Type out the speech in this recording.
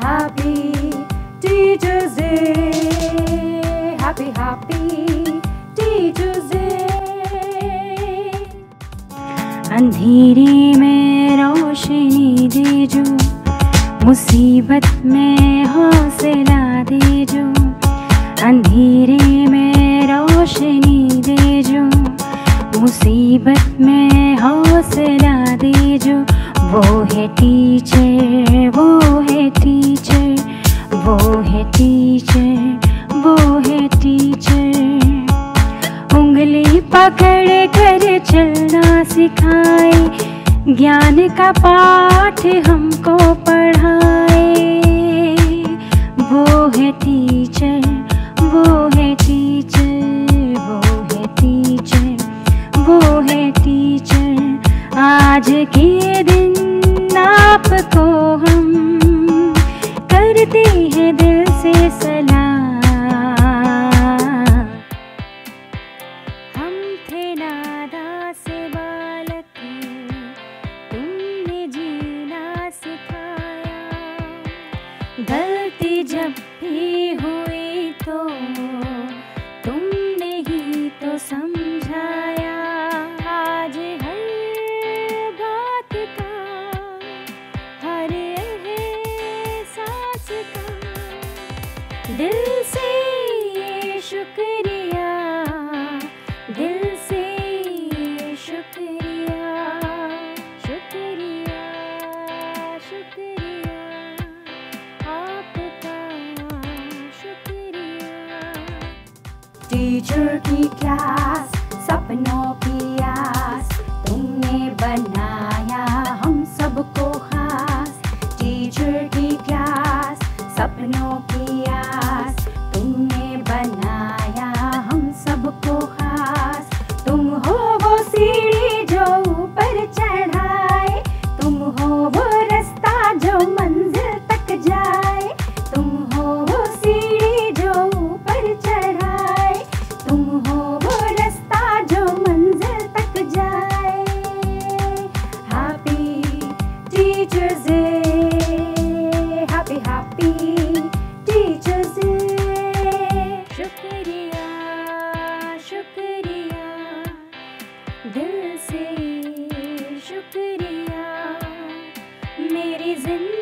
Happy Teachers Day. Happy, happy Teachers Day. अंधेरे में रोशनी दे जो मुसीबत में हौसला दे जो अंधेरे में रोशनी दे जो मुसीबत में हौसला दे जो वो है टीचर वो टीचर, वो है टीचर। उंगली पकड़ कर चलना सिखाए। ज्ञान का पाठ हमको पढ़ाए। वो है टीचर, वो है टीचर, वो है टीचर, वो है टीचर। आज के दिन आपको हम हुई तो तुमने ही तो समझाया। आज हर का का। दिल से टीचर की क्लास सपनों की आस तुमने बनाया हम सबको खास टीचर की क्लास सपनों teachers Day, happy happy Teachers Day. शुक्रिया शुक्रिया। दिल से शुक्रिया। मेरी ज़िंदगी